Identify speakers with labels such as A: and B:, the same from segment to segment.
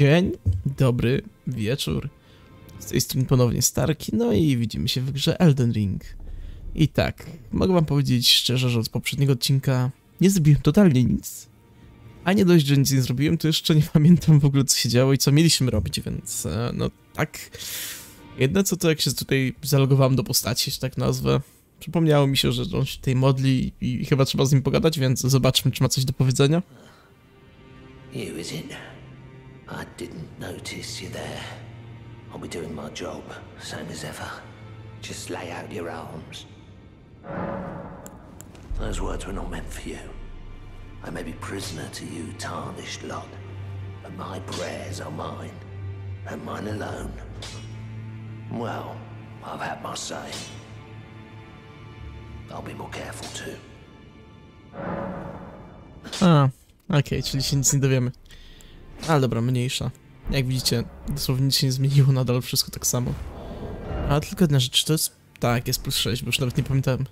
A: Dzień dobry, wieczór. Z tej strony ponownie Starki, no i widzimy się w grze Elden Ring. I tak, mogę wam powiedzieć szczerze, że od poprzedniego odcinka nie zrobiłem totalnie nic. A nie dość, że nic nie zrobiłem, to jeszcze nie pamiętam w ogóle co się działo i co mieliśmy robić, więc e, no tak... Jedne co to jak się tutaj zalogowałem do postaci, że tak nazwę, przypomniało mi się, że on się tutaj modli i chyba trzeba z nim pogadać, więc zobaczmy czy ma coś do powiedzenia.
B: Is it? I didn't notice you there. I'll be doing my job, same as ever. Just lay out your arms. Those words were not meant for you. I may be prisoner to you, tarnished lot, but my prayers are mine, and mine alone. Well, I've had my say. I'll be more careful too.
A: Ah, A, okej, czyli się nic nie dowiemy. Ale dobra, mniejsza. Jak widzicie, dosłownie nic się nie zmieniło, nadal wszystko tak samo. A tylko jedna rzecz, to jest... Tak, jest plus 6, bo już nawet nie pamiętałem.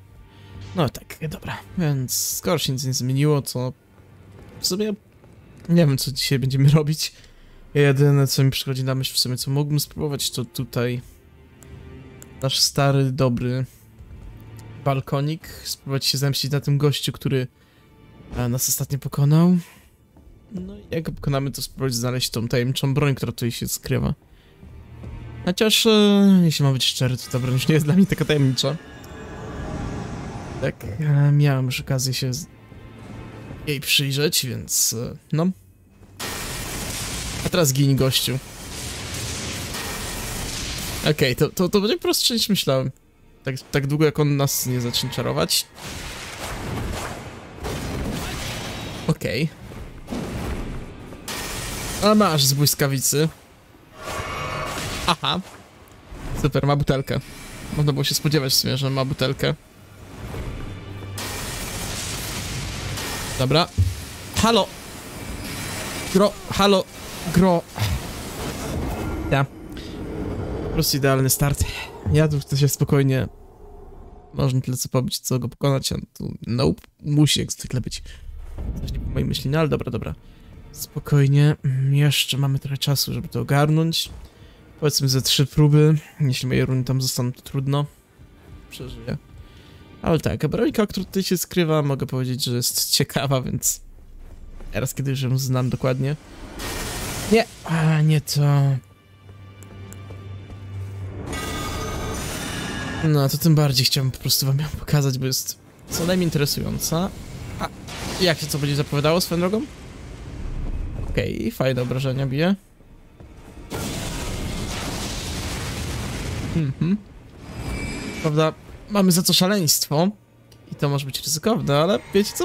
A: No tak, dobra, więc skoro się nic nie zmieniło, to... W sumie... Nie wiem, co dzisiaj będziemy robić. Jedyne, co mi przychodzi na myśl w sumie, co mógłbym spróbować, to tutaj... Nasz stary, dobry... Balkonik. Spróbować się zemścić na tym gościu, który... e, Nas ostatnio pokonał. No i jak pokonamy, to spróbować znaleźć tą tajemniczą broń, która tutaj się skrywa. Chociaż, e, jeśli mam być szczery, to ta broń już nie jest dla mnie taka tajemnicza. Tak, e, miałem już okazję się jej przyjrzeć, więc e, no. A teraz gin gościu. Okej, to, to, to będzie prostsze niż myślałem. Tak, tak długo jak on nas nie zacznie czarować. Okej. A masz z błyskawicy. Aha. Super, ma butelkę. Można było się spodziewać w sumie, że ma butelkę. Dobra. Halo! Gro, halo, gro. Ja. Po prostu idealny start. Ja tu chcę się spokojnie... Można tyle co pobić, co go pokonać, a tu nope, musi jak zwykle być. Coś nie po mojej myśli, no ale dobra, dobra. Spokojnie, Mm, jeszcze mamy trochę czasu, żeby to ogarnąć. Powiedzmy ze trzy próby, jeśli moje runy tam zostaną, to trudno. Przeżyję. Ale tak, a brońka, która tutaj się skrywa, mogę powiedzieć, że jest ciekawa, więc... Teraz, kiedy już ją znam dokładnie. Nie, a nie to... No, to tym bardziej chciałbym po prostu wam ją pokazać, bo jest co najmniej interesująca. A jak się co będzie zapowiadało swoją drogą? Okej, fajne obrażenia bije. Mhm. Prawda, mamy za co szaleństwo. I to może być ryzykowne, ale wiecie co?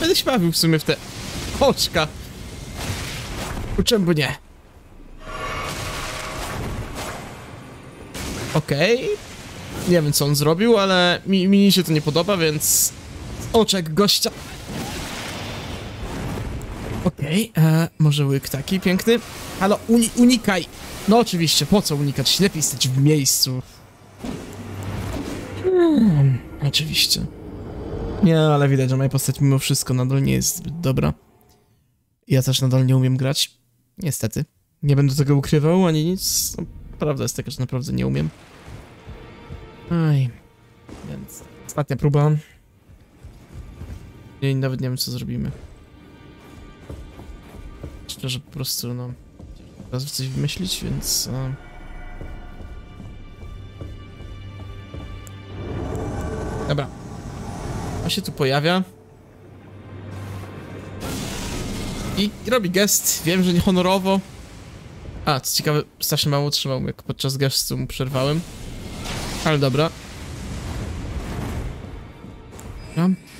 A: Będę się bawił w sumie w te oczka. Czemu nie? Okej. Nie wiem co on zrobił, ale mi, mi się to nie podoba, więc... Oczek gościa. Okej, e, może łyk taki piękny? Halo, uni unikaj! No oczywiście, po co unikać? Lepiej stać w miejscu. Hmm, oczywiście. Nie, ale widać, że moja postać mimo wszystko nadal nie jest zbyt dobra. Ja też nadal nie umiem grać. Niestety. Nie będę tego ukrywał, ani nic. No, prawda jest taka, że naprawdę nie umiem. Aj. Więc ostatnia próba. Nie, nawet nie wiem, co zrobimy. Szczerze, po prostu, no... Teraz coś wymyślić, więc... E... Dobra. On się tu pojawia. I robi gest. Wiem, że niehonorowo. A, co ciekawe, strasznie mało trzymał, jak podczas gestu mu przerwałem. Ale dobra. Dobra.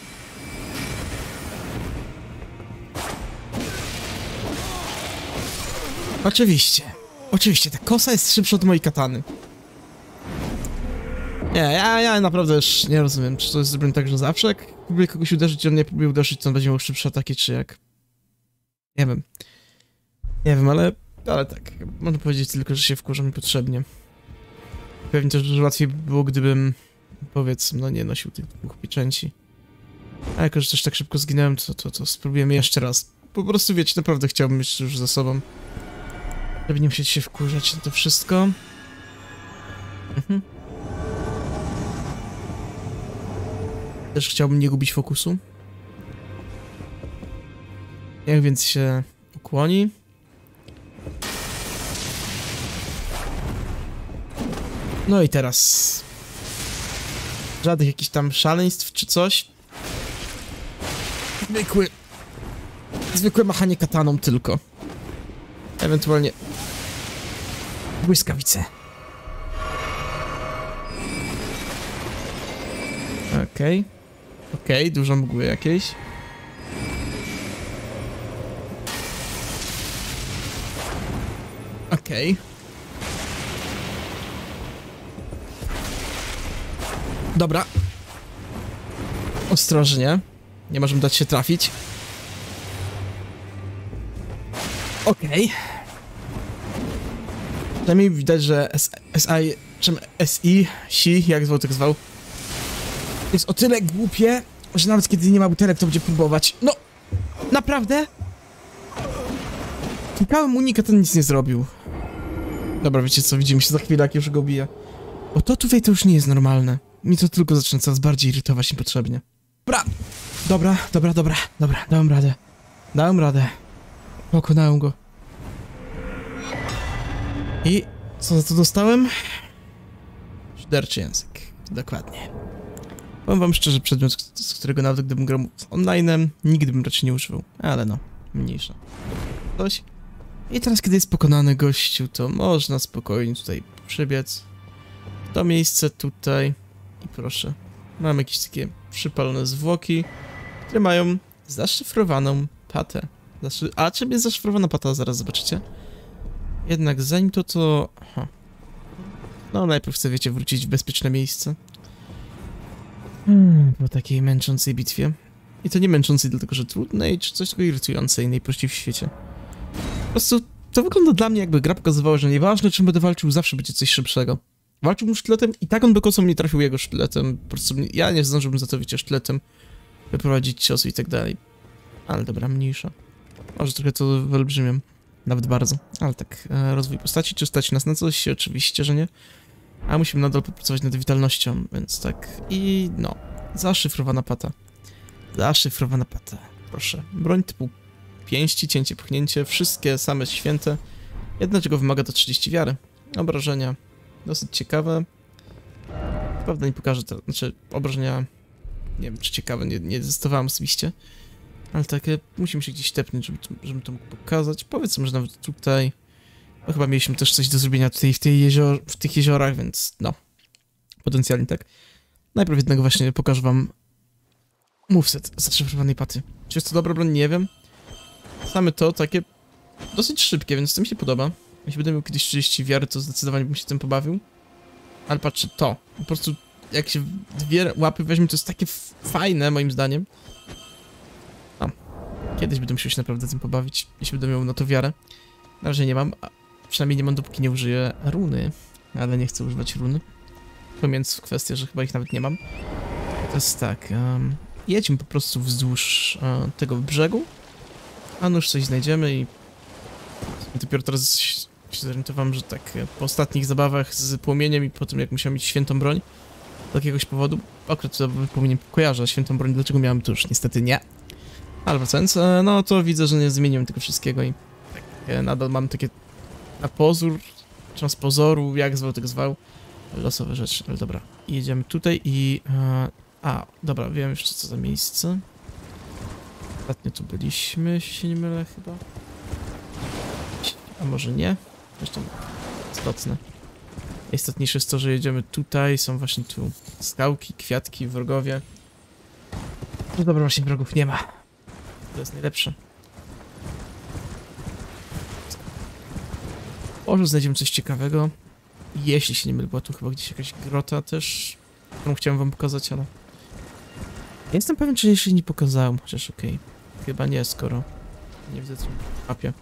A: Oczywiście. Oczywiście, ta kosa jest szybsza od mojej katany. Nie, ja, ja naprawdę już nie rozumiem, czy to jest zrobione tak, że zawsze jak próbuję kogoś uderzyć, on nie próbuje uderzyć, to on będzie miał szybsze ataki, czy jak... Nie wiem. Nie wiem, ale... Ale tak, można powiedzieć tylko, że się wkurzam niepotrzebnie. Pewnie też że łatwiej by było, gdybym... Powiedzmy, no nie nosił tych dwóch pieczęci. A jako, że też tak szybko zginąłem, to, to, to spróbujemy jeszcze raz. Po prostu, wiecie, naprawdę chciałbym mieć już za sobą. Żeby nie musieć się wkurzać na to wszystko. Mhm. Też chciałbym nie gubić fokusu. Jak więc się ukłoni. No i teraz... Żadnych jakichś tam szaleństw czy coś. Zwykły... Zwykłe machanie kataną tylko. Ewentualnie... Błyskawice. Okej. Okej, dużo mgły jakiejś. Okej. Dobra. Ostrożnie. Nie możemy dać się trafić. Okej. Przynajmniej widać, że SI, czym SI, SI, jak zwał tak zwał, jest o tyle głupie, że nawet kiedy nie ma butelek, to będzie próbować. No! Naprawdę? Klikałem unika, ten nic nie zrobił. Dobra, wiecie co, widzimy się za chwilę, jak już go biję. Bo to tutaj to już nie jest normalne. Mi to tylko zaczyna coraz bardziej irytować niepotrzebnie. Dobra, dobra, dobra, dobra, dobra, dałem radę. Dałem radę. Pokonałem go. I co za to dostałem? Szyderczy język. Dokładnie. Powiem wam szczerze, przedmiot, z którego nawet gdybym grał z online'em, nigdy bym raczej nie używał. Ale no, mniejsza. Coś. I teraz, kiedy jest pokonany gościu, to można spokojnie tutaj przybiec. To miejsce tutaj. I proszę. Mam jakieś takie przypalone zwłoki, które mają zaszyfrowaną patę. Zaszy... A czym jest zaszyfrowana pata? Zaraz zobaczycie. Jednak zanim to. Aha. No, najpierw chcę, wiecie, wrócić w bezpieczne miejsce. Hmm, po takiej męczącej bitwie. I to nie męczącej, dlatego że trudnej, czy coś tylko irytującej, najprościej w świecie. Po prostu to wygląda dla mnie, jakby gra pokazywała, że nieważne czym będę walczył, zawsze będzie coś szybszego. Walczyłbym sztyletem i tak on by kosą nie trafił jego sztyletem. Po prostu ja nie zdążyłbym za to, wiecie, sztyletem wyprowadzić ciosu i tak dalej. Ale dobra, mniejsza. Może trochę to wyolbrzymiam. Nawet bardzo. Ale tak, e, rozwój postaci, czy stać nas na coś? Oczywiście, że nie. A musimy nadal popracować nad witalnością, więc tak. I no, zaszyfrowana pata. Zaszyfrowana pata. Proszę. Broń typu pięści, cięcie, pchnięcie, wszystkie same święte. Jedna czego wymaga to 30 wiary. Obrażenia. Dosyć ciekawe. Prawda nie pokażę teraz, znaczy obrażenia... Nie wiem, czy ciekawe, nie, nie testowałem osobiście. Ale takie, musimy się gdzieś tepnąć, żeby, to- żeby to mógł pokazać. Powiedzmy, że nawet tutaj... No chyba mieliśmy też coś do zrobienia tutaj w, tej jezior, w tych jeziorach, więc no. Potencjalnie tak. Najpierw jednego właśnie pokażę wam moveset zaszyfrowanej paty. Czy jest to dobra broń? Nie wiem. Same to takie dosyć szybkie, więc to mi się podoba. Jeśli będę miał kiedyś 30 wiary, to zdecydowanie bym się tym pobawił. Ale patrzcie, to. Po prostu jak się dwie łapy weźmie, to jest takie fajne, moim zdaniem. Kiedyś będę musiał się naprawdę tym pobawić, jeśli będę miał na to wiarę. Na razie nie mam, przynajmniej nie mam, dopóki nie użyję runy. Ale nie chcę używać runy. Pomijając kwestię, że chyba ich nawet nie mam. Jest tak, um, jedźmy po prostu wzdłuż e, tego brzegu, a nuż coś znajdziemy i dopiero teraz się zorientowałem, że tak e, po ostatnich zabawach z płomieniem i po tym jak musiałem mieć świętą broń z jakiegoś powodu, akurat płomieniem kojarzę, świętą broń dlaczego miałem już niestety nie. Ale wracając, e, no to widzę, że nie zmieniłem tego wszystkiego i tak nadal mam takie na pozór, czy z pozoru, jak zwał, tak zwał, losowe rzeczy, ale dobra. Jedziemy tutaj i... E, a, dobra, wiem jeszcze co za miejsce. Ostatnio tu byliśmy, się nie mylę chyba. A może nie? Zresztą istotne. Istotniejsze jest to, że jedziemy tutaj, są właśnie tu skałki, kwiatki, wrogowie. No dobra, właśnie wrogów nie ma. To jest najlepsze. Może znajdziemy coś ciekawego. Jeśli się nie mylę, była tu chyba gdzieś jakaś grota też, którą chciałem wam pokazać, ale... Jestem pewien, czy jeszcze nie pokazałem, chociaż okej. Chyba nie, skoro nie widzę co w mapie.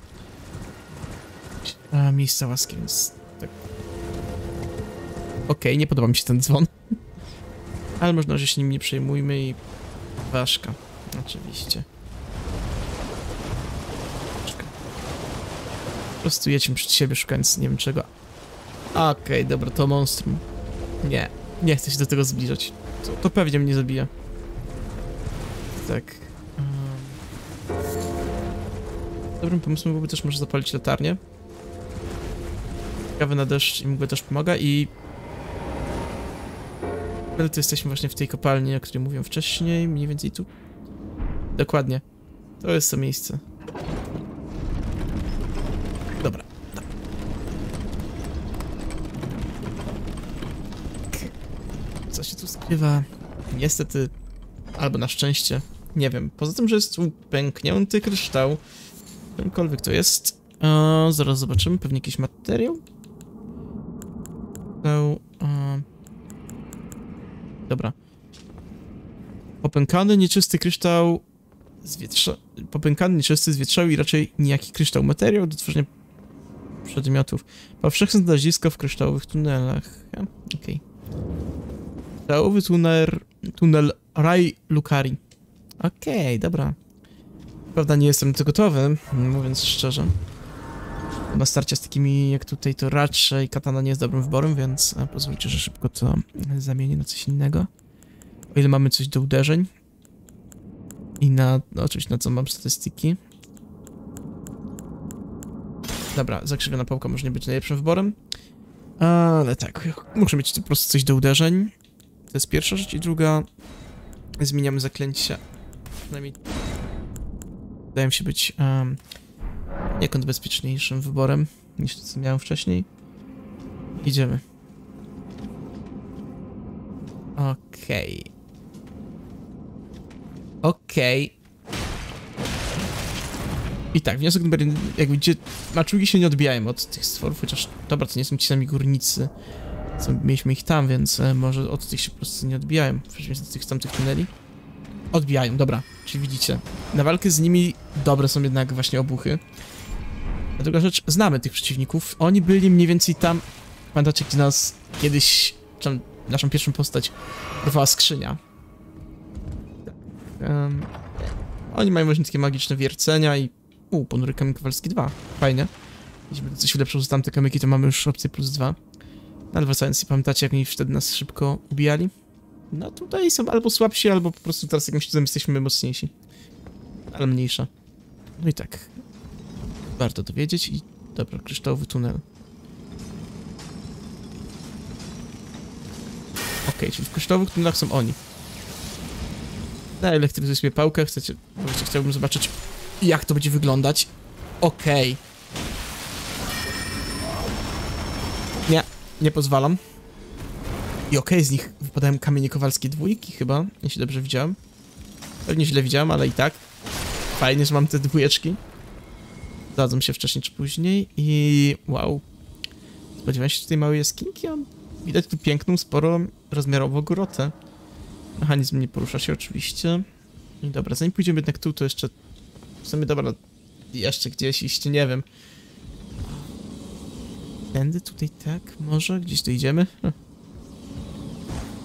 A: A, miejsca łaski, więc tak. Okej, nie podoba mi się ten dzwon. Ale można, że się nim nie przejmujmy i... Ważka. Oczywiście. Ważka. Po prostu jedźmy przed siebie szukając nie wiem czego. Okej, dobra, to monstrum. Nie, nie chcę się do tego zbliżać. To, to pewnie mnie zabija. Tak. Dobrym pomysłem byłoby też może zapalić latarnię. Kawy na deszcz i mgłę też pomaga i... Ale to jesteśmy właśnie w tej kopalni, o której mówiłem wcześniej, mniej więcej tu. Dokładnie. To jest to miejsce. Dobra. dobra. Skrywa? Niestety, albo na szczęście, nie wiem. Poza tym, że jest tu pęknięty kryształ, Czymkolwiek to jest. E, zaraz zobaczymy, pewnie jakiś materiał. E, dobra. Popękany, nieczysty kryształ zwietrza... Popękany, nieczysty, zwietrzały i raczej nijaki kryształ. Materiał do tworzenia przedmiotów. Powszechne znalezisko w kryształowych tunelach. Okej. Kryształowy tunel... Tunel Rai Lukari. Okej, dobra. Prawda, nie jestem do gotowy, mówiąc szczerze. Na starcie z takimi jak tutaj, to raczej katana nie jest dobrym wyborem, więc e, pozwólcie, że szybko to zamienię na coś innego. O ile mamy coś do uderzeń. I na, no, oczywiście na co mam statystyki. Dobra, zakrzywiona pałka może nie być najlepszym wyborem. Ale tak, muszę mieć po prostu coś do uderzeń. To jest pierwsza rzecz. I druga, zmieniamy zaklęcia. Przynajmniej wydaje mi się być um, bezpieczniejszym wyborem niż to, co miałem wcześniej. Idziemy. Okej. Okej. I tak, wniosek numer jeden, jak widzicie, maczugi się nie odbijają od tych stworów, chociaż, dobra, to nie są ci sami górnicy, co mieliśmy ich tam, więc e, może od tych się po prostu nie odbijają, w przeciwieństwie do tych tamtych tuneli. Odbijają, dobra, czyli widzicie, na walkę z nimi dobre są jednak właśnie obuchy. A druga rzecz, znamy tych przeciwników, oni byli mniej więcej tam, pamiętacie, gdzie nas kiedyś, czy naszą pierwszą postać porwała skrzynia. Um, oni mają właśnie takie magiczne wiercenia i... U, ponury kamyk kowalski 2. Fajnie. Jeśli coś ulepszył z tamte kamyki, to mamy już opcję plus 2. No ale pamiętacie jak oni wtedy nas szybko ubijali? No tutaj są albo słabsi, albo po prostu teraz jakimś cudem jesteśmy mocniejsi. Ale mniejsza. No i tak. Warto to wiedzieć i... Dobra, kryształowy tunel. Okej, okay, czyli w kryształowych tunelach są oni. Naelektryzuj sobie pałkę, chcecie... Chciałbym zobaczyć, jak to będzie wyglądać. Okej. Okay. Nie, pozwalam. I okej, okay, z nich wypadają kamienie kowalskie dwójki chyba, jeśli dobrze widziałem. Pewnie źle widziałem, ale i tak. Fajnie, że mam te dwójeczki. Dadzą się wcześniej czy później i... wow. Spodziewałem się tutaj małej jaskinki, a widać tu piękną, sporo rozmiarową grotę. Mechanizm nie porusza się oczywiście. I dobra, zanim pójdziemy jednak tu, to jeszcze... W sumie dobra, jeszcze gdzieś iść, nie wiem. Tędy tutaj tak, może? Gdzieś tu idziemy? Hm.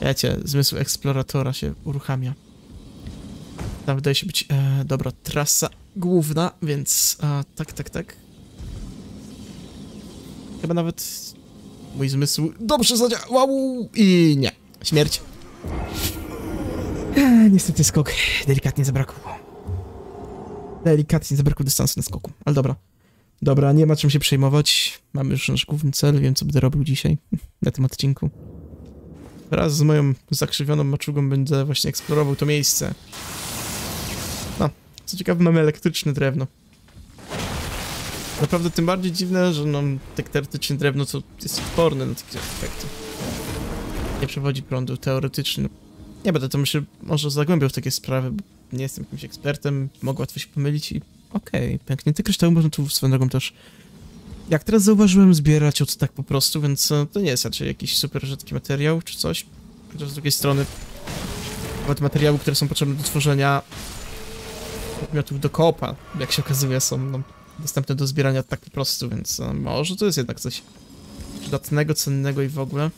A: Wiecie, zmysł eksploratora się uruchamia. Tam wydaje się być, e, dobra, trasa główna, więc e, tak, tak, tak. Chyba nawet mój zmysł dobrze zadziałał i nie, śmierć. Eee, niestety skok delikatnie zabrakło. Delikatnie zabrakło dystansu na skoku, ale dobra. Dobra, nie ma czym się przejmować. Mamy już nasz główny cel, wiem co będę robił dzisiaj na tym odcinku. Wraz z moją zakrzywioną maczugą będę właśnie eksplorował to miejsce. No, co ciekawe mamy elektryczne drewno. Naprawdę tym bardziej dziwne, że no, tak drewno to jest odporne na takie efekty. Nie przewodzi prądu, teoretycznie. Nie będę to myślę, może zagłębiał w takie sprawy, bo nie jestem jakimś ekspertem, mogę łatwo się pomylić i okej, okay, pęknięte kryształy można tu swoją drogą też, jak teraz zauważyłem, zbierać od tak po prostu, więc e, to nie jest raczej jakiś super rzadki materiał czy coś. Chociaż z drugiej strony nawet materiały, które są potrzebne do tworzenia podmiotów do kopa, jak się okazuje, są no, dostępne do zbierania tak po prostu, więc e, może to jest jednak coś przydatnego, cennego i w ogóle.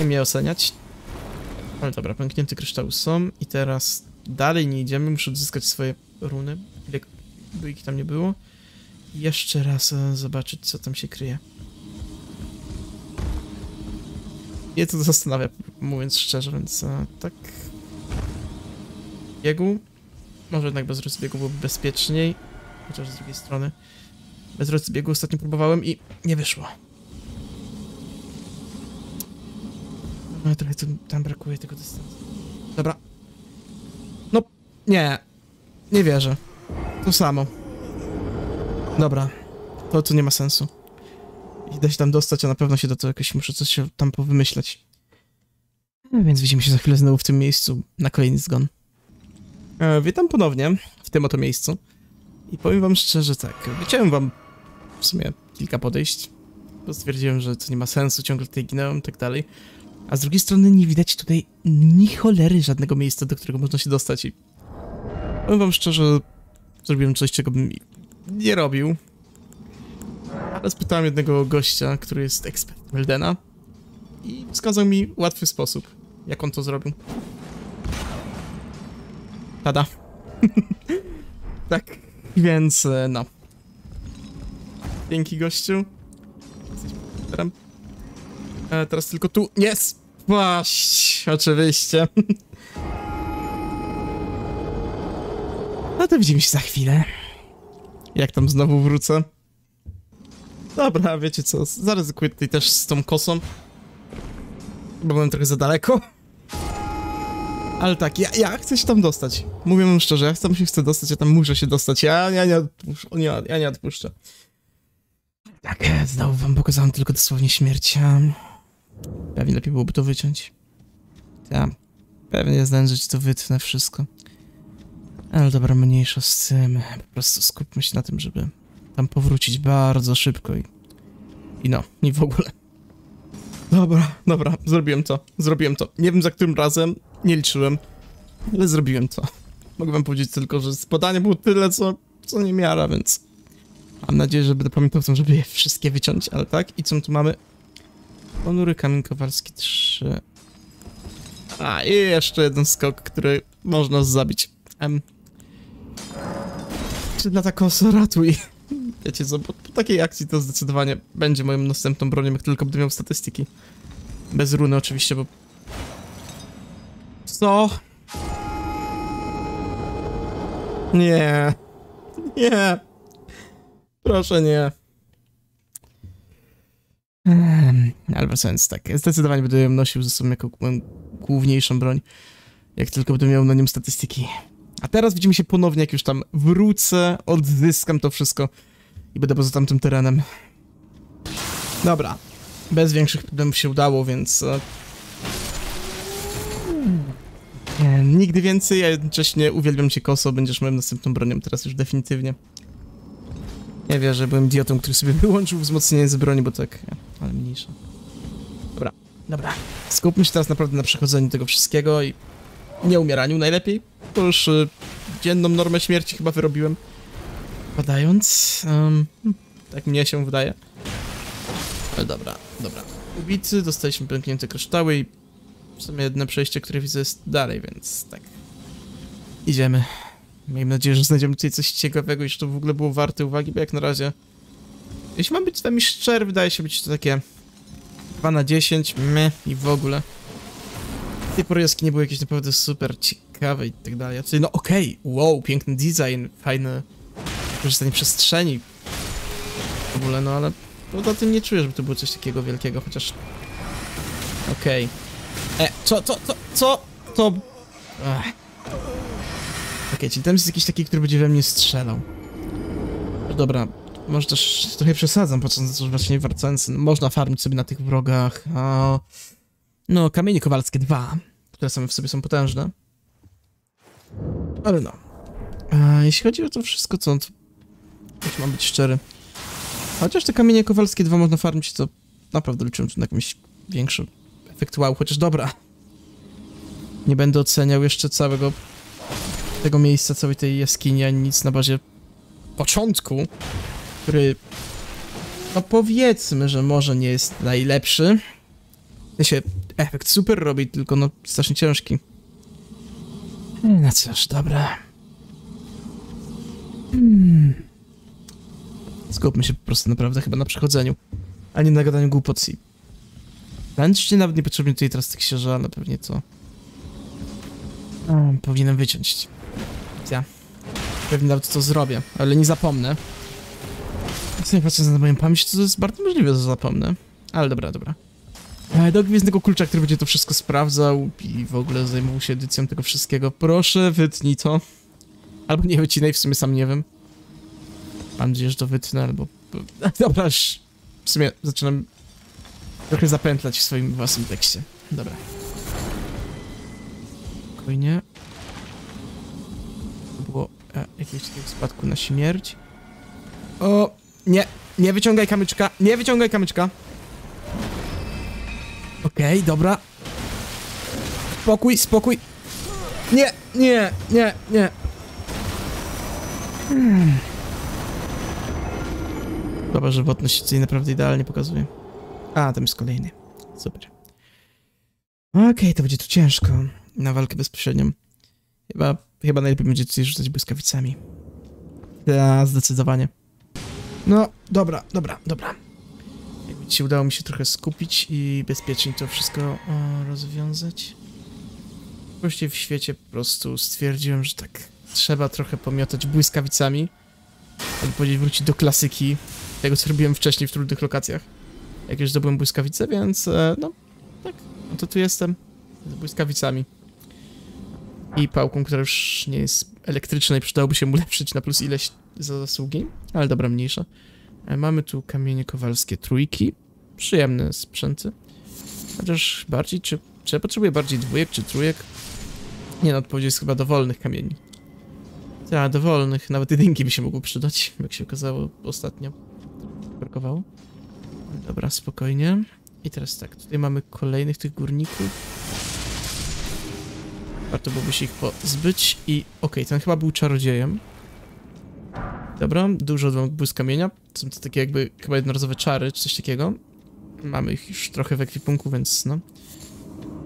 A: Nie mnie oceniać. Ale dobra, pęknięte kryształy są i teraz dalej nie idziemy, muszę odzyskać swoje runy, ile by ich tam nie było. jeszcze raz e, zobaczyć, co tam się kryje. Mnie to zastanawia, mówiąc szczerze, więc e, tak... Biegu? Może jednak bez rozbiegu byłoby bezpieczniej. Chociaż z drugiej strony... Bez rozbiegu ostatnio próbowałem i nie wyszło. No trochę tam brakuje tego dystansu. Dobra. No, nie. Nie wierzę. To samo. Dobra. To tu nie ma sensu. Idę się tam dostać, a na pewno się do tego jakoś muszę coś tam powymyśleć. No więc widzimy się za chwilę znowu w tym miejscu na kolejny zgon. E, witam ponownie w tym oto miejscu. I powiem wam szczerze tak, wyciąłem wam w sumie kilka podejść, bo stwierdziłem, że to nie ma sensu, ciągle tutaj ginąłem i tak dalej. A z drugiej strony nie widać tutaj ni cholery żadnego miejsca, do którego można się dostać i powiem wam szczerze, zrobiłem coś, czego bym nie robił. Ale spytałem jednego gościa, który jest ekspertem Eldena i wskazał mi łatwy sposób, jak on to zrobił. Tada. tak, więc e, no. Dzięki gościu. E, teraz tylko tu nie spaść, oczywiście. no to widzimy się za chwilę. Jak tam znowu wrócę. Dobra, wiecie co, zaryzykuję tutaj też z tą kosą. Bo byłem trochę za daleko. Ale tak, ja, ja chcę się tam dostać. Mówię wam szczerze, ja tam się chcę dostać, ja tam muszę się dostać. Ja, ja nie odpuszczę, ja, ja nie odpuszczę. Tak, znowu wam pokazałem tylko dosłownie śmierć. Pewnie lepiej byłoby to wyciąć. Tak, pewnie zdążyć to wytnę wszystko. Ale dobra, mniejsza z tym. Po prostu skupmy się na tym, żeby tam powrócić bardzo szybko i... I no, i w ogóle. Dobra, dobra, zrobiłem to, zrobiłem to. Nie wiem za którym razem, nie liczyłem, ale zrobiłem to. Mogę wam powiedzieć tylko, że podanie było tyle, co, co nie miara, więc... Mam nadzieję, że będę pamiętał tym, żeby je wszystkie wyciąć, ale tak. I co tu mamy? Ponury kamień kowalski 3. A, i jeszcze jeden skok, który można zabić. Em. Czy dla takosa ratuj? Wiecie co, po, po takiej akcji to zdecydowanie będzie moją następną bronią, jak tylko będę miał statystyki. Bez runy oczywiście, bo... Co? Nie. Nie. Proszę nie. Ale wracając tak, zdecydowanie będę ją nosił ze sobą jako główniejszą broń, jak tylko będę miał na nią statystyki. A teraz widzimy się ponownie, jak już tam wrócę, odzyskam to wszystko i będę poza tamtym terenem. Dobra, bez większych problemów się udało, więc... e, Nie, nigdy więcej, a jednocześnie uwielbiam cię koso, będziesz moją następną bronią teraz już definitywnie. Nie wierzę, byłem idiotą, który sobie wyłączył wzmocnienie z broni, bo tak... Ale mniejsza. Dobra, dobra. Skupmy się teraz naprawdę na przechodzeniu tego wszystkiego i nie umieraniu najlepiej. To już y, dzienną normę śmierci chyba wyrobiłem. Badając, um, tak mnie się wydaje. Ale dobra, dobra. Ubicy, dostaliśmy pęknięte kryształy i w sumie jedno przejście, które widzę jest dalej, więc tak. Idziemy. Miejmy nadzieję, że znajdziemy tutaj coś ciekawego i że to w ogóle było warte uwagi, bo jak na razie... Jeśli mam być z wami szczery, wydaje się być to takie... 2 na 10, meh i w ogóle. Tej pory były jakieś naprawdę super ciekawe i tak dalej. Tutaj, no okej, wow, piękny design, fajne wykorzystanie przestrzeni. W ogóle, no ale poza tym nie czuję, żeby to było coś takiego wielkiego, chociaż... Okej. E, co, co, co, co, to... Ach. Okej, czyli tam jest jakiś taki, który będzie we mnie strzelał. No Dobra, może też trochę przesadzam, patrząc na to, właśnie wracając, no, można farmić sobie na tych wrogach, a... No, kamienie kowalskie 2, które same w sobie są potężne. Ale no. A jeśli chodzi o to wszystko, co... To, jeśli mam być szczery. Chociaż te kamienie kowalskie 2 można farmić, to naprawdę liczyłem na jakąś większy efekt wow, chociaż dobra. Nie będę oceniał jeszcze całego tego miejsca, całej tej jaskini, ani nic na bazie początku, który no powiedzmy, że może nie jest najlepszy. Ja się efekt super robi, tylko no strasznie ciężki. No cóż, dobra. Hmm. Skupmy się po prostu naprawdę chyba na przechodzeniu, a nie na gadaniu głupot. Wręcz nawet nie potrzebnie tutaj teraz tych księży, ale pewnie to... A, powinienem wyciąć. Ja. Pewnie nawet to zrobię, ale nie zapomnę. Jak patrzę na moją pamięć, to jest bardzo możliwe, że zapomnę. Ale dobra, dobra. E, Do Gwiezdnego Klucza, który będzie to wszystko sprawdzał i w ogóle zajmował się edycją tego wszystkiego. Proszę, wytnij to. Albo nie wycinaj, w sumie sam nie wiem. Mam nadzieję, że to wytnę, albo... Dobra, już w sumie zaczynam trochę zapętlać w swoim własnym tekście. Dobra. Spokojnie. To było e, jakiegoś takiego spadku na śmierć. O, nie, nie wyciągaj kamyczka, nie wyciągaj kamyczka. Okej, dobra. Spokój, spokój. Nie, nie, nie, nie. Hmm. Dobra, żywotność tutaj naprawdę idealnie pokazuje. A, tam jest kolejny. Super. Okej, to będzie tu ciężko. Na walkę bezpośrednią. Chyba, chyba najlepiej będzie tutaj rzucać błyskawicami. Ja, zdecydowanie. No, dobra, dobra, dobra. Ci udało mi się trochę skupić i bezpiecznie to wszystko o, rozwiązać. Właściwie w świecie po prostu stwierdziłem, że tak trzeba trochę pomiotać błyskawicami. Jak powiedzieć, wrócić do klasyki tego, co robiłem wcześniej w trudnych lokacjach. Jak już zdobyłem błyskawice, więc e, no, tak, no to tu jestem z błyskawicami. I pałką, która już nie jest elektryczna i przydałoby się ulepszyć na plus ileś za zasługi, ale dobra, mniejsza. E, Mamy tu kamienie kowalskie trójki, przyjemne sprzęty. Chociaż bardziej, czy, czy ja potrzebuję bardziej dwójek czy trójek? Nie no, odpowiedź jest chyba dowolnych kamieni. Tak, dowolnych, nawet jedynki by się mogło przydać, jak się okazało ostatnio. Brakowało. Dobra, spokojnie. I teraz tak, tutaj mamy kolejnych tych górników. Warto byłoby się ich pozbyć i... Okej, ten chyba był czarodziejem. Dobra, dużo błysk kamienia. Są to takie jakby chyba jednorazowe czary, czy coś takiego. Mamy ich już trochę w ekwipunku, więc no.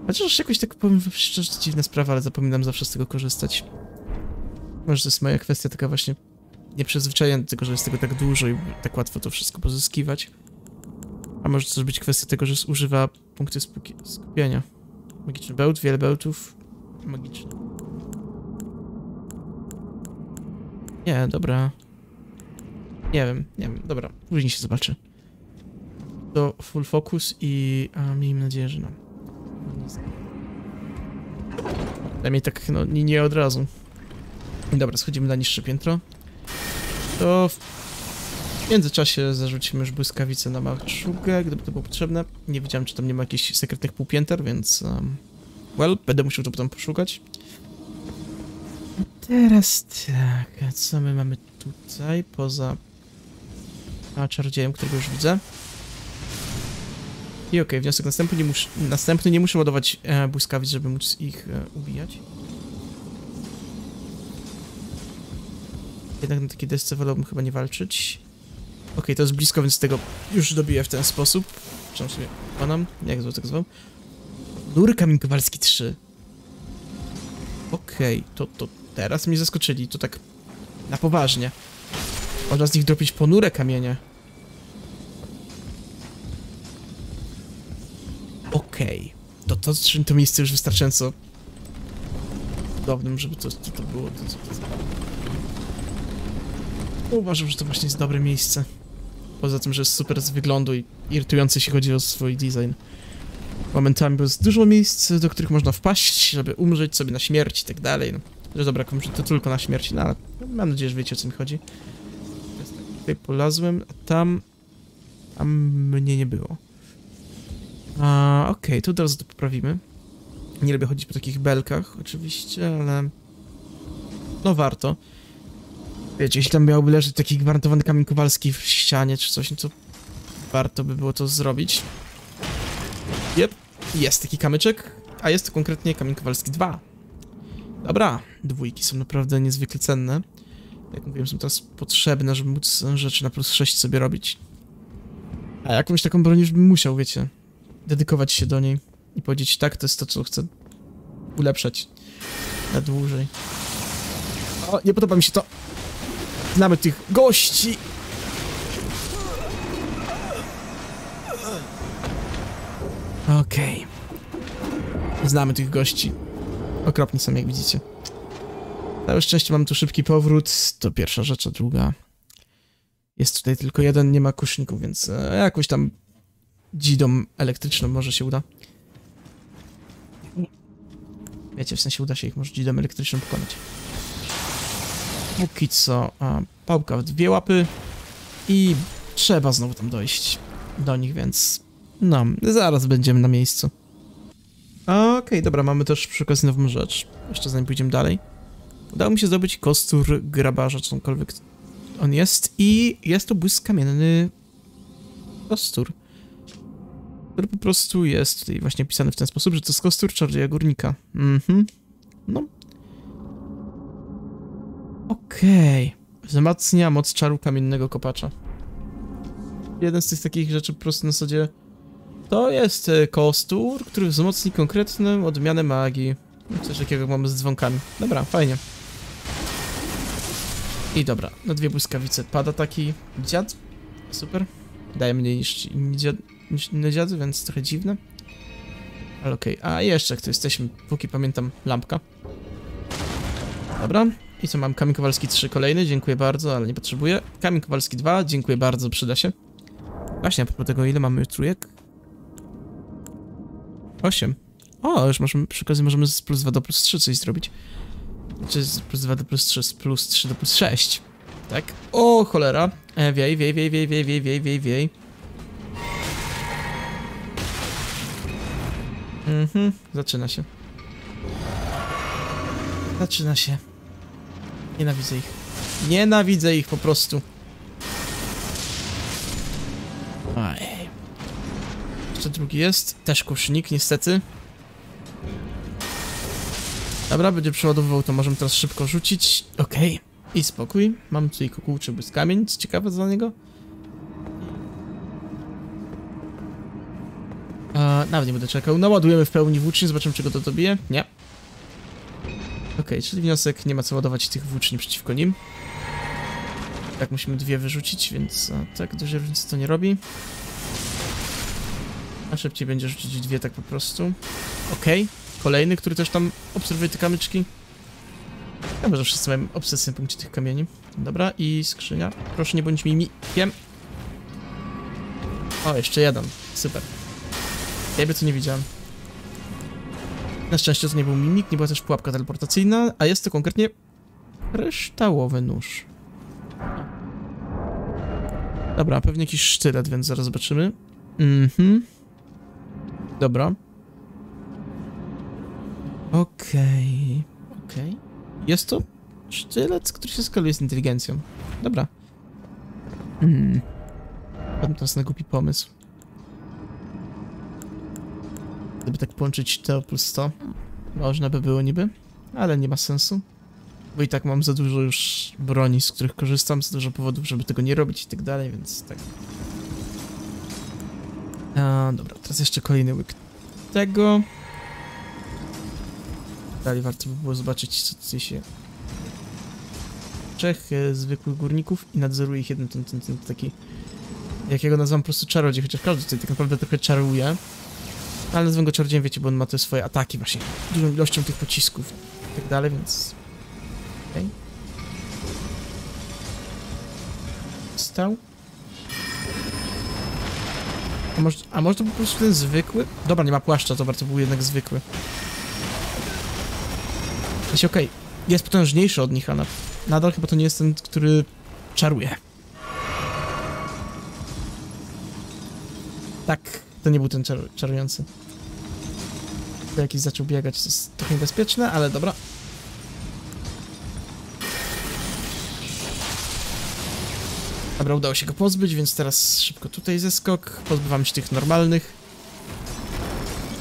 A: Chociaż jakoś tak powiem szczerze, dziwna sprawa, ale zapominam zawsze z tego korzystać. Może to jest moja kwestia taka właśnie nieprzyzwyczajenia do tego, że jest tego tak dużo i tak łatwo to wszystko pozyskiwać. A może to być kwestia tego, że używa punkty skupienia. Magiczny bełt, wiele bełtów. Magiczny. Nie, dobra. Nie wiem, nie wiem, dobra, później się zobaczy. To full focus i a, miejmy nadzieję, że no. Przynajmniej tak, no, nie, nie od razu. Dobra, schodzimy na niższe piętro. To w międzyczasie zarzucimy już błyskawice na maczugę, gdyby to było potrzebne. Nie wiedziałem, czy tam nie ma jakichś sekretnych półpięter, więc... Um, well, będę musiał to potem poszukać. Teraz tak, a co my mamy tutaj, poza... A, czarodziejem, którego już widzę. I okej, wniosek następny, nie, mus, następny, nie muszę ładować e, błyskawic, żeby móc ich e, ubijać. Jednak na takiej desce wolałbym chyba nie walczyć. Okej, to jest blisko, więc tego już dobiję w ten sposób. Czemu sobie panam? Jak zwał, tak zwał? Nur Kamień Kowalski 3. Okej, to, to teraz mnie zaskoczyli, to tak na poważnie. Można z nich dropić ponure kamienie. Okej. To to, czym to miejsce już wystarczająco cudownym, żeby to, to, to było. To, to, to. Uważam, że to właśnie jest dobre miejsce. Poza tym, że jest super z wyglądu i irytujący, jeśli chodzi o swój design. Momentami, bo jest dużo miejsc, do których można wpaść, żeby umrzeć sobie na śmierć i tak dalej. No, że dobra, komuś to tylko na śmierci, no ale mam nadzieję, że wiecie o co mi chodzi. Tutaj polazłem, a tam... Tam mnie nie było. A, okej, okay, to od razu to poprawimy. Nie lubię chodzić po takich belkach, oczywiście, ale... No warto. Wiecie, jeśli tam miałby leżeć taki gwarantowany kamień kowalski w ścianie czy coś, no to warto by było to zrobić. Jep, jest taki kamyczek, a jest to konkretnie kamień kowalski 2. Dobra, dwójki są naprawdę niezwykle cenne jak mówiłem, są teraz potrzebne, żeby móc rzeczy na plus 6 sobie robić. A jakąś taką broń już bym musiał, wiecie, dedykować się do niej i powiedzieć, tak, to jest to, co chcę ulepszać na dłużej. O, nie podoba mi się to. Znamy tych gości. Okej. Okay. Znamy tych gości. Okropni są, jak widzicie. Całe szczęście mam tu szybki powrót. To pierwsza rzecz, a druga. Jest tutaj tylko jeden, nie ma kuszników, więc e, tam dzidą elektryczną może się uda. Wiecie, w sensie uda się ich może dzidą elektryczną pokonać. Póki co, a, pałka w dwie łapy i trzeba znowu tam dojść do nich, więc no, zaraz będziemy na miejscu. Okej, dobra, mamy też przy okazji nową rzecz. Jeszcze zanim pójdziemy dalej. Udało mi się zdobyć kostur grabarza, czy cokolwiek on jest i jest to błysk kamienny kostur. Który po prostu jest tutaj właśnie pisany w ten sposób, że to jest kostur czarodzieja górnika. Mhm. No. Okej. Wzmacnia moc czaru kamiennego kopacza. Jeden z tych takich rzeczy po prostu na zasadzie... To jest e, kostur, który wzmocni konkretną odmianę magii. Coś takiego mamy z dzwonkami. Dobra, fajnie. I dobra, na dwie błyskawice pada taki dziad. Super. Daje mniej niż inni, dziad, niż inne dziady, więc trochę dziwne. Ale okej, a jeszcze kto jesteśmy, póki pamiętam, lampka. Dobra. I co mam? Kamień Kowalski 3 kolejny, dziękuję bardzo, ale nie potrzebuję. Kamień Kowalski 2, dziękuję bardzo, przyda się. Właśnie, a propos tego, ile mamy trójek? 8. O, już możemy, przy okazji możemy z plus 2 do plus 3 coś zrobić. Czy z plus 2 do plus 3, z plus 3 do plus 6. Tak? O, cholera. E, wiej, wiej, wiej, wiej, wiej, wiej, wiej, wiej, wiej. Mhm, zaczyna się. Zaczyna się. Nienawidzę ich. Nienawidzę ich po prostu. Aj. Jeszcze drugi jest. Też kusznik, niestety. Dobra, będzie przeładowywał, to możemy teraz szybko rzucić. Okej. I spokój. Mam tutaj kukułczy błyskamień, co ciekawe dla niego. A, nawet nie będę czekał. Naładujemy w pełni włócznie, zobaczymy czego to dobije. Nie. Okej, czyli wniosek, nie ma co ładować tych włóczni przeciwko nim. Tak, musimy dwie wyrzucić, więc a, tak dużej różnicy to nie robi. A szybciej będzie rzucić dwie tak po prostu. Okej. Kolejny, który też tam obserwuje te kamyczki. Ja może wszyscy mają obsesję na punkcie tych kamieni. Dobra, i skrzynia. Proszę nie bądź mimikiem. O, jeszcze jeden. Super. Ja by co nie widziałem. Na szczęście to nie był mimik, nie była też pułapka teleportacyjna, a jest to konkretnie kryształowy nóż. Dobra, pewnie jakiś sztylet, więc zaraz zobaczymy. Mhm. Dobra. Okej. Okej. Jest to sztylet, który się skaluje z inteligencją. Dobra. Hmm. Padłem teraz na głupi pomysł. Gdyby tak połączyć to plus to, można by było niby, ale nie ma sensu. Bo i tak mam za dużo już broni, z których korzystam, za dużo powodów, żeby tego nie robić i tak dalej, więc tak. A, dobra, teraz jeszcze kolejny łyk tego. Dalej warto by było zobaczyć, co tutaj się... Trzech e, zwykłych górników i nadzoruje ich jeden ten, ten, ten taki... Jak ja go nazywam po prostu czarodziej, chociaż każdy tutaj tak naprawdę trochę czaruje. Ale nazywam go czarodziejem, wiecie, bo on ma te swoje ataki właśnie. Dużą ilością tych pocisków i tak dalej, więc... Okej. Okay. Stał. A może, a może to po prostu ten zwykły? Dobra, nie ma płaszcza, to bardzo był jednak zwykły. Okej, okay, jest potężniejszy od nich, ale nadal chyba to nie jest ten, który czaruje. Tak, to nie był ten czar czarujący. To jakiś zaczął biegać, to jest trochę niebezpieczne, ale dobra. Dobra, udało się go pozbyć, więc teraz szybko tutaj zeskok. Pozbywam się tych normalnych.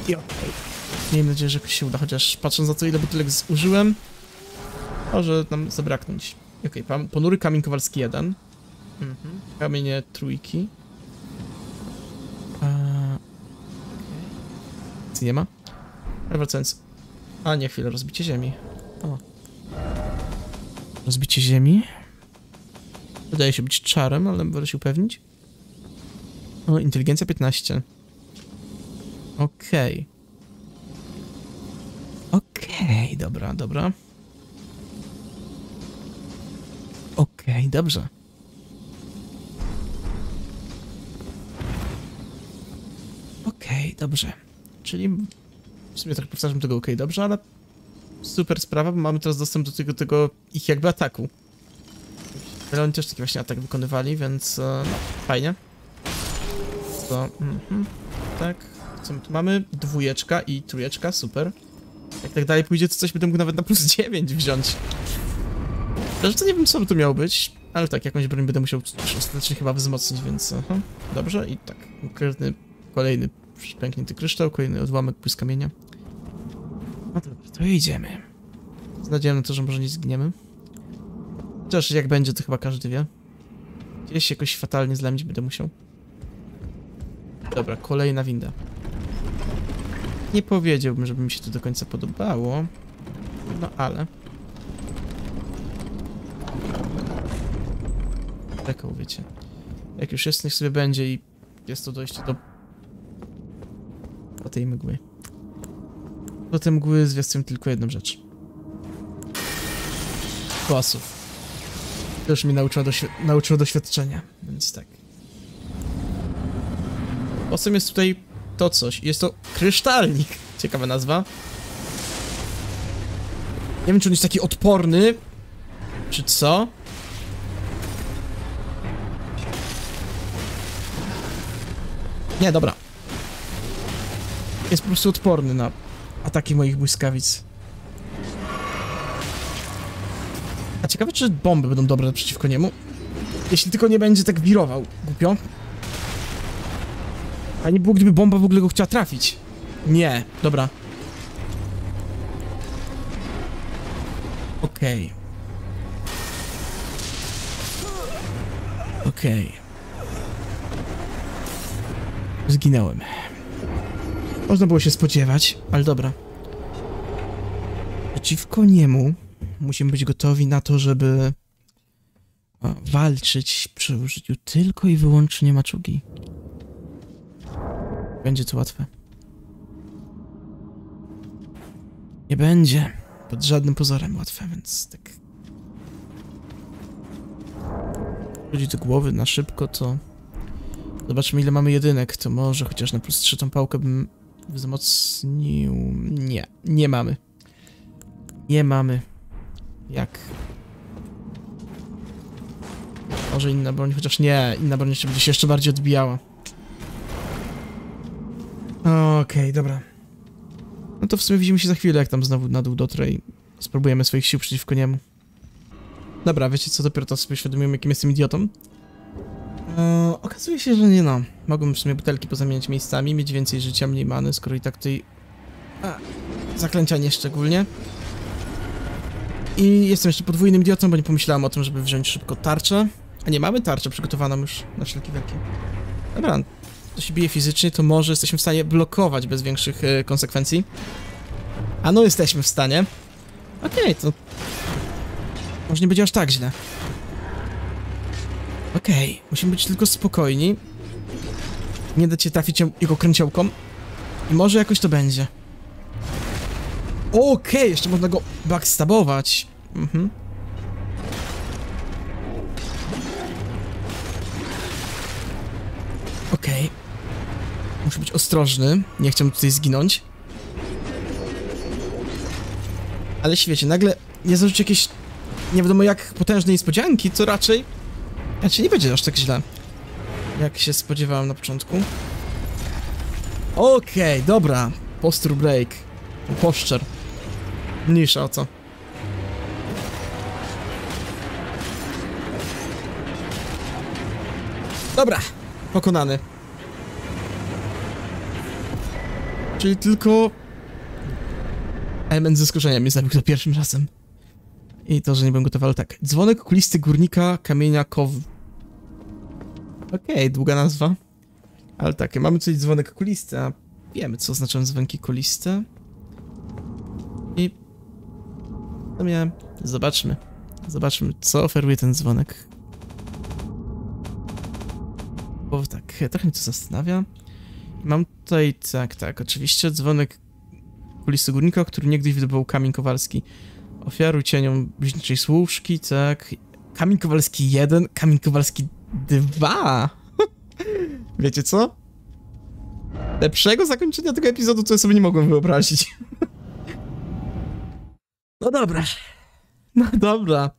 A: I okej. Okay. Miejmy nadzieję, że się uda, chociaż patrząc na to, ile butelek zużyłem, może nam zabraknąć. Okej, okay, ponury kamień kowalski 1. Mhm. Kamienie trójki. A... Okay. Nie ma? Ale wracając. A nie, chwilę, rozbicie ziemi. O. Rozbicie ziemi. Wydaje się być czarem, ale wolę się upewnić. O, inteligencja 15. Okej. Okej, dobra, dobra. Okej, dobrze. Okej, dobrze. Czyli w sumie tak powtarzam tego okej, dobrze, ale super sprawa, bo mamy teraz dostęp do tego, tego ich jakby ataku. Ale oni też taki właśnie atak wykonywali, więc e, no, fajnie. To, mhm, tak. Co my tu mamy? Dwójeczka i trójeczka, super. Jak tak dalej pójdzie, to coś będę mógł nawet na plus 9 wziąć. Też to nie wiem, co by to miało być, ale tak, jakąś broń będę musiał ostatecznie chyba wzmocnić, więc aha. Dobrze, i tak, konkretny, kolejny pęknięty kryształ, kolejny odłamek błyskamienia. No dobra, to idziemy. Z nadzieją na to, że może nie zginiemy. Chociaż jak będzie, to chyba każdy wie. Gdzieś jakoś fatalnie zlamić będę musiał. Dobra, kolejna winda. Nie powiedziałbym, żeby mi się to do końca podobało. No ale... Taką, wiecie. Jak już jest, niech sobie będzie i jest to dojście do... do tej mgły. Do tej mgły zwiastuję tylko jedną rzecz. Głosów. To już mnie nauczyło, doświ nauczyło doświadczenia, więc tak. Posem jest tutaj to coś. Jest to kryształnik. Ciekawa nazwa. Nie wiem, czy on jest taki odporny, czy co. Nie, dobra. Jest po prostu odporny na ataki moich błyskawic. A ciekawe, czy bomby będą dobre przeciwko niemu? Jeśli tylko nie będzie tak wirował. Głupio. A nie było, gdyby bomba w ogóle go chciała trafić. Nie, dobra. Okej. Okej. Zginąłem. Można było się spodziewać, ale dobra. Przeciwko niemu musimy być gotowi na to, żeby a, walczyć przy użyciu tylko i wyłącznie maczugi. Będzie to łatwe. Nie będzie pod żadnym pozorem łatwe, więc tak. Chodzi do głowy na szybko, to zobaczmy ile mamy jedynek, to może chociaż na plus 3 tą pałkę bym wzmocnił. Nie, nie mamy. Nie mamy. Jak? Może inna broń, chociaż nie, inna broń jeszcze będzie się jeszcze bardziej odbijała. Okej, okay, dobra. No to w sumie widzimy się za chwilę, jak tam znowu na dół dotrę i spróbujemy swoich sił przeciwko niemu. Dobra, wiecie co, dopiero to sobie świadomiłem, jakim jestem idiotą. Eee, okazuje się, że nie no. Mogłem w sumie butelki pozamieniać miejscami, mieć więcej życia, mniej many, skoro i tak tutaj... A, zaklęcia nie szczególnie. I jestem jeszcze podwójnym idiotą, bo nie pomyślałem o tym, żeby wziąć szybko tarczę. A nie, mamy tarczę przygotowaną już na wszelki wielki. Dobra, to się bije fizycznie, to może jesteśmy w stanie blokować bez większych e, konsekwencji. A no, jesteśmy w stanie. Okej, okay, to... Może nie będzie aż tak źle. Okej, okay, musimy być tylko spokojni. Nie dać się trafić jego kręciołkom. I może jakoś to będzie. Okej, okay, jeszcze można go backstabować. Mhm. Okej. Okay. Muszę być ostrożny. Nie chciałbym tutaj zginąć. Ale świecie, nagle nie zarzuci jakieś nie wiadomo jak potężne niespodzianki, to raczej... Znaczy nie będzie aż tak źle. Jak się spodziewałem na początku. Okej, okay, dobra. Posture break. Poszczer. Mniejsza o co. Dobra, pokonany. Czyli tylko... Element zaskoczenia mnie zabił za pierwszym razem. I to, że nie byłem gotowy, ale tak. Dzwonek kulisty górnika kamienia kow... Okej, okay, długa nazwa. Ale tak, mamy tutaj dzwonek kulisty, a wiemy, co oznaczają dzwonki kuliste. I... To mnie... Zobaczmy. Zobaczmy, co oferuje ten dzwonek. Bo tak, trochę mnie to zastanawia. Mam tutaj, tak, tak, oczywiście dzwonek kulisty górnika, który niegdyś wydobył Kamień Kowalski. Ofiaruj cienią bliźniczej służki, tak. Kamień Kowalski 1, Kamień Kowalski 2. Wiecie co? Lepszego zakończenia tego epizodu to ja sobie nie mogłem wyobrazić. No dobra. No dobra.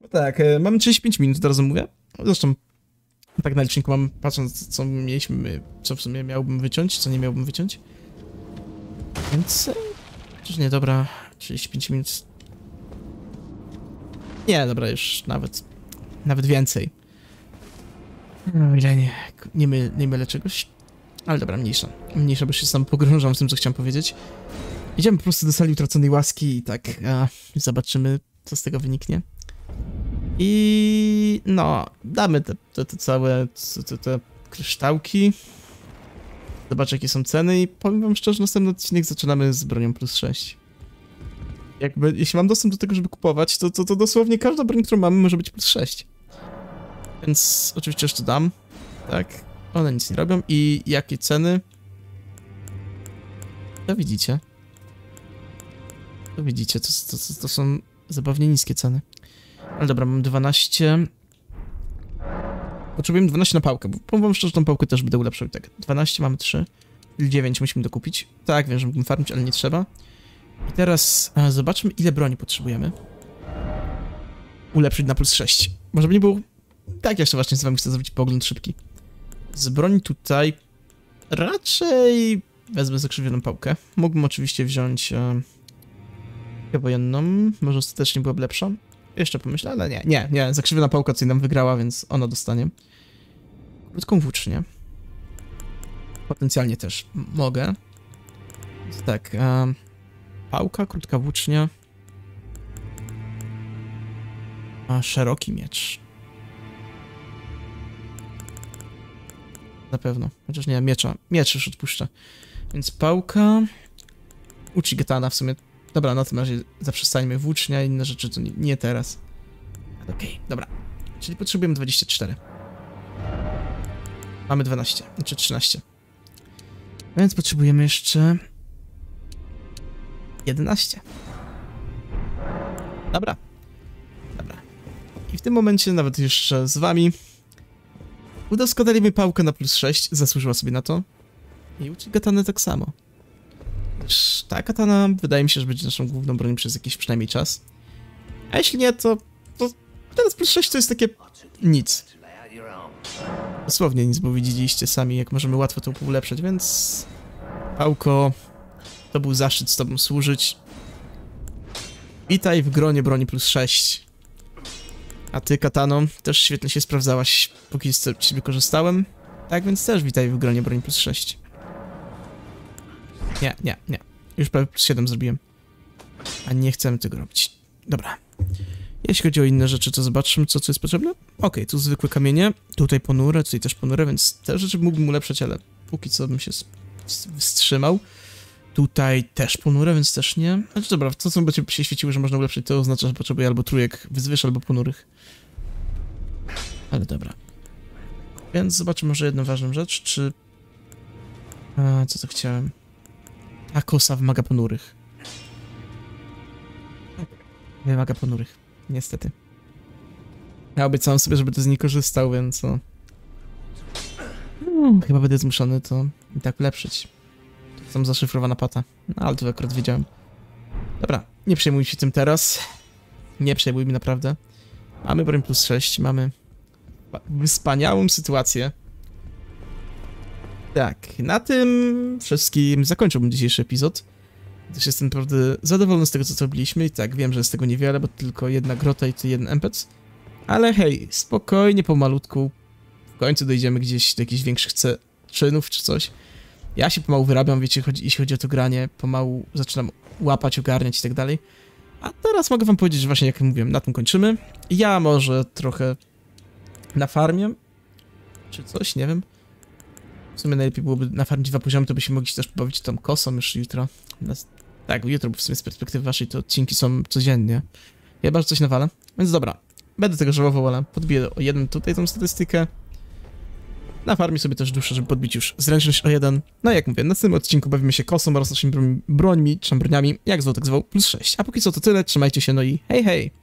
A: No tak, e, mamy 35 minut, teraz mówię. Zresztą tak na liczniku mam, patrząc co mieliśmy, co w sumie miałbym wyciąć, co nie miałbym wyciąć. Więc... e, Czyż nie, dobra, 35 minut. Nie, dobra, już nawet, nawet więcej. No, ile nie, nie, my, nie mylę czegoś. Ale dobra, mniejsza. Mniejsza, bo się sam pogrążam w tym, co chciałem powiedzieć. Idziemy po prostu do sali utraconej łaski i tak a, zobaczymy, co z tego wyniknie. I no, damy te, te, te całe te, te, kryształki. Zobaczę, jakie są ceny i powiem wam szczerze, następny odcinek zaczynamy z bronią plus 6. Jakby, jeśli mam dostęp do tego, żeby kupować, to, to, to dosłownie każda broń, którą mamy, może być plus 6. Więc oczywiście jeszcze dam, tak? One nic nie robią i jakie ceny? To widzicie. To widzicie, to, to, to, to są zabawnie niskie ceny. Ale dobra, mam 12. Potrzebujemy 12 na pałkę, bo powiem wam szczerze, tą pałkę też będę ulepszał i tak. 12 mamy 3. 9 musimy dokupić. Tak, wiem, że mógłbym farmić, ale nie trzeba. I teraz e, zobaczmy, ile broni potrzebujemy. Ulepszyć na plus 6. Może by nie było... Tak, jeszcze właśnie z wami chcę zrobić pogląd szybki. Z broni tutaj raczej wezmę zakrzywioną pałkę. Mógłbym oczywiście wziąć e, wojenną, może ostatecznie byłaby lepsza. Jeszcze pomyślę, ale nie, nie, nie, zakrzywiona pałka co nam wygrała, więc ona dostanie. Krótką włócznię. Potencjalnie też mogę. Więc tak, e, pałka, krótka włócznia. A szeroki miecz. Na pewno. Chociaż nie, miecza. Miecz już odpuszczę. Więc pałka. Uchigatana w sumie. Dobra, na tym razie zaprzestańmy. Włócznia i inne rzeczy to nie, nie teraz. Okej, dobra. Czyli potrzebujemy 24. Mamy 12, znaczy 13. Więc potrzebujemy jeszcze 11. Dobra. Dobra. I w tym momencie nawet jeszcze z wami udoskonalimy pałkę na plus 6. Zasłużyła sobie na to. I Uchigatany tak samo. Gdyż ta katana wydaje mi się, że będzie naszą główną bronią przez jakiś przynajmniej czas. A jeśli nie, to, to teraz plus 6 to jest takie nic. Dosłownie nic, bo widzieliście sami, jak możemy łatwo to ulepszać, więc... Pałko, to był zaszczyt z tobą służyć. Witaj w gronie broni plus 6. A ty, Katano, też świetnie się sprawdzałaś, póki z ciebie korzystałem. Tak więc też witaj w gronie broni plus 6. Nie, nie, nie. Już prawie plus 7 zrobiłem. A nie chcemy tego robić. Dobra. Jeśli chodzi o inne rzeczy, to zobaczmy, co, co jest potrzebne. Okej, tu zwykłe kamienie, tutaj ponure, tutaj też ponure, więc te rzeczy mógłbym ulepszać, ale póki co bym się wstrzymał. Tutaj też ponure, więc też nie. Znaczy dobra, to co będzie się świeciło, że można ulepszyć, to oznacza, że potrzebuję albo trójek wyzwyż, albo ponurych. Ale dobra. Więc zobaczmy może jedną ważną rzecz, czy... A, co to chciałem? A kosa wymaga ponurych. Wymaga ponurych, niestety. Ja obiecałem sobie, że będę z niej korzystał, więc no... Hmm, chyba będę zmuszony to i tak ulepszyć. To tam zaszyfrowana pata. No, ale to akurat wiedziałem. Dobra, nie przejmuj się tym teraz. Nie przejmuj mi naprawdę. Mamy broń plus 6, mamy pa- wspaniałą sytuację. Tak, na tym wszystkim zakończyłbym dzisiejszy epizod. Też jestem naprawdę zadowolony z tego, co zrobiliśmy. I tak, wiem, że jest tego niewiele, bo tylko jedna grota i jeden empec. Ale hej, spokojnie, pomalutku. W końcu dojdziemy gdzieś do jakichś większych czynów czy coś. Ja się pomału wyrabiam, wiecie, chodzi, jeśli chodzi o to granie. Pomału zaczynam łapać, ogarniać i tak dalej. A teraz mogę wam powiedzieć, że właśnie jak mówiłem, na tym kończymy. Ja może trochę na farmie, czy coś, nie wiem. W sumie najlepiej byłoby nafarmić dwa poziomy, to byśmy mogli się też pobawić tą kosą już jutro. Tak, jutro, bo w sumie z perspektywy waszej to odcinki są codziennie. Chyba, że coś nawalę. Więc dobra, będę tego żałował, ale podbiję o jeden tutaj tą statystykę. Na farmie sobie też duszę, żeby podbić już zręczność o jeden. No jak mówię, na tym odcinku bawimy się kosą oraz naszymi broń- brońmi, czy broniami, jak tak zwał, plus 6. A póki co to tyle, trzymajcie się, no i hej hej!